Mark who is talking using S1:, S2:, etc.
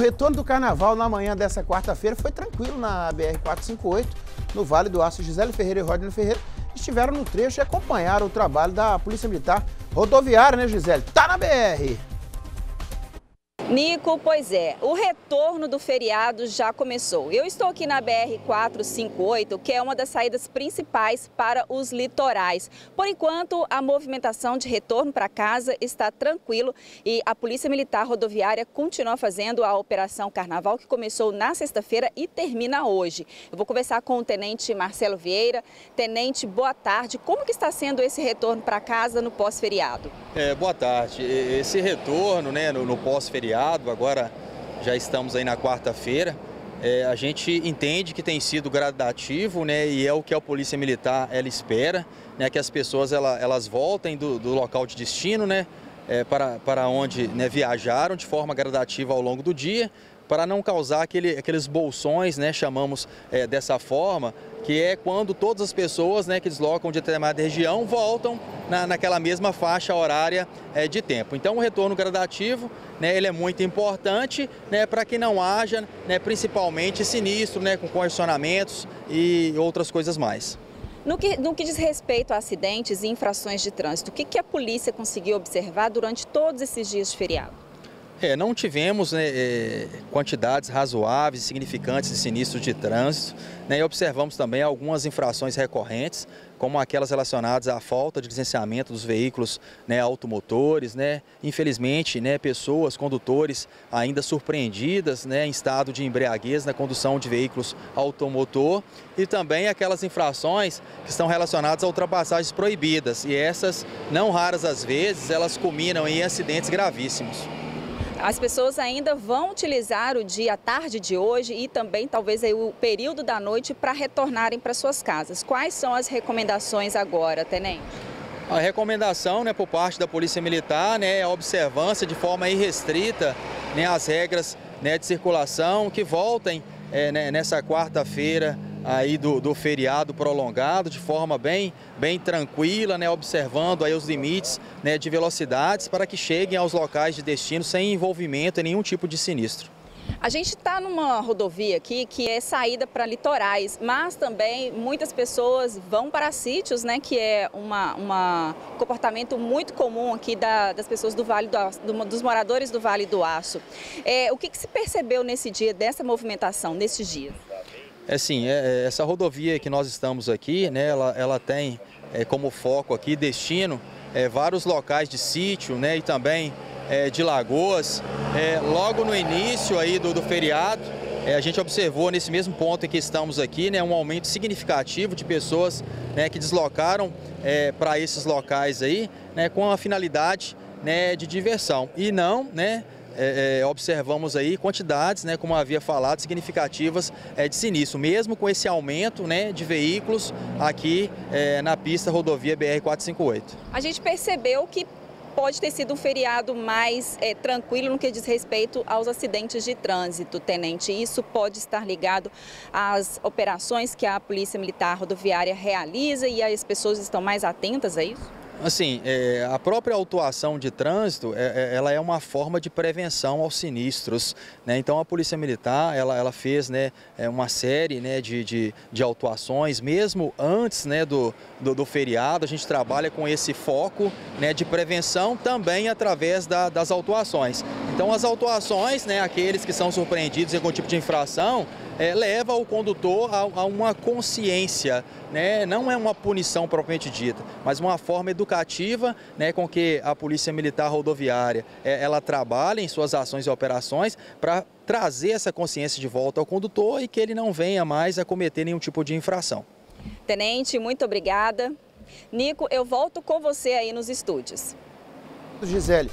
S1: O retorno do carnaval na manhã dessa quarta-feira foi tranquilo na BR-458, no Vale do Aço. Gisele Ferreira e Rodney Ferreira estiveram no trecho e acompanharam o trabalho da Polícia Militar Rodoviária, né, Gisele? Tá na BR!
S2: Nico, pois é, o retorno do feriado já começou. Eu estou aqui na BR-458, que é uma das saídas principais para os litorais. Por enquanto, a movimentação de retorno para casa está tranquilo e a Polícia Militar Rodoviária continua fazendo a Operação Carnaval, que começou na sexta-feira e termina hoje. Eu vou conversar com o Tenente Marcelo Vieira. Tenente, boa tarde. Como que está sendo esse retorno para casa no pós-feriado?
S3: É, boa tarde. Esse retorno né, no, no pós-feriado agora já estamos aí na quarta-feira. É, a gente entende que tem sido gradativo, né, e é o que a Polícia Militar ela espera, né, que as pessoas ela, elas voltem do, do, local de destino, né, é, para, para onde né, viajaram de forma gradativa ao longo do dia, para não causar aquele, aqueles bolsões, né, chamamos é, dessa forma, que é quando todas as pessoas né, que deslocam de determinada região voltam na, naquela mesma faixa horária é, de tempo. Então o retorno gradativo né, ele é muito importante né, para que não haja né, principalmente sinistro né, com congestionamentos e outras coisas mais.
S2: No que, no que diz respeito a acidentes e infrações de trânsito, o que, que a polícia conseguiu observar durante todos esses dias de feriado?
S3: É, não tivemos né, é, quantidades razoáveis significantes de sinistros de trânsito né, e observamos também algumas infrações recorrentes, como aquelas relacionadas à falta de licenciamento dos veículos né, automotores. Né, infelizmente, né, pessoas, condutores ainda surpreendidas né, em estado de embriaguez na condução de veículos automotor e também aquelas infrações que estão relacionadas a ultrapassagens proibidas e essas, não raras às vezes, elas culminam em acidentes gravíssimos.
S2: As pessoas ainda vão utilizar o dia, tarde de hoje e também talvez aí, o período da noite para retornarem para suas casas. Quais são as recomendações agora, Tenente?
S3: A recomendação né, por parte da Polícia Militar né, é a observância de forma irrestrita né, as regras né, de circulação que voltem é, né, nessa quarta-feira aí do, do, feriado prolongado de forma bem, bem tranquila, né, observando aí os limites né, de velocidades para que cheguem aos locais de destino sem envolvimento em nenhum tipo de sinistro.
S2: A gente está numa rodovia aqui que é saída para litorais, mas também muitas pessoas vão para sítios, né, que é uma comportamento muito comum aqui da, das pessoas do Vale do, Aço, do, dos moradores do Vale do Aço. É, o que, que se percebeu nesse dia, dessa movimentação, nesses dias?
S3: É sim, é, é, essa rodovia que nós estamos aqui, né, ela, ela tem é, como foco aqui, destino, é, vários locais de sítio né, e também é, de lagoas. Logo no início aí do, do feriado, a gente observou nesse mesmo ponto em que estamos aqui, né, um aumento significativo de pessoas né, que deslocaram para esses locais aí, né, com a finalidade né, de diversão e não né, é, é, observamos aí quantidades, né, como havia falado, significativas é, de sinistro, mesmo com esse aumento né, de veículos aqui é, na pista rodovia BR-458.
S2: A gente percebeu que pode ter sido um feriado mais é, tranquilo no que diz respeito aos acidentes de trânsito, tenente. Isso pode estar ligado às operações que a Polícia Militar Rodoviária realiza e as pessoas estão mais atentas a isso?
S3: Assim, é, a própria autuação de trânsito, é, é, ela é uma forma de prevenção aos sinistros. Né? Então, a Polícia Militar, ela, ela fez né, é, uma série né, de, de, de autuações, mesmo antes né, do, do, do, feriado, a gente trabalha com esse foco né, de prevenção também através da, das autuações. Então, as autuações, né, aqueles que são surpreendidos em algum tipo de infração, é, leva o condutor a, a, uma consciência, né? não é uma punição propriamente dita, mas uma forma educativa né, com que a Polícia Militar Rodoviária é, ela trabalha em suas ações e operações para trazer essa consciência de volta ao condutor e que ele não venha mais a cometer nenhum tipo de infração.
S2: Tenente, muito obrigada. Nico, eu volto com você aí nos estúdios.
S1: Gisele,